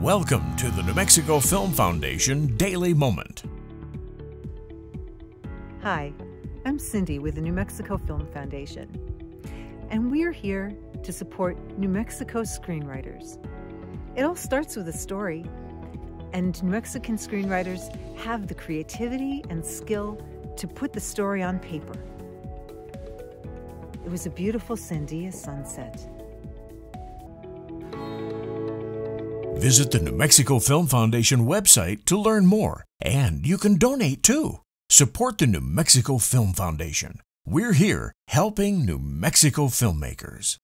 Welcome to the New Mexico Film Foundation Daily Moment. Hi, I'm Cindy with the New Mexico Film Foundation, and we're here to support New Mexico screenwriters. It all starts with a story, and New Mexican screenwriters have the creativity and skill to put the story on paper. It was a beautiful Sandia sunset. Visit the New Mexico Film Foundation website to learn more, and you can donate too. Support the New Mexico Film Foundation. We're here helping New Mexico filmmakers.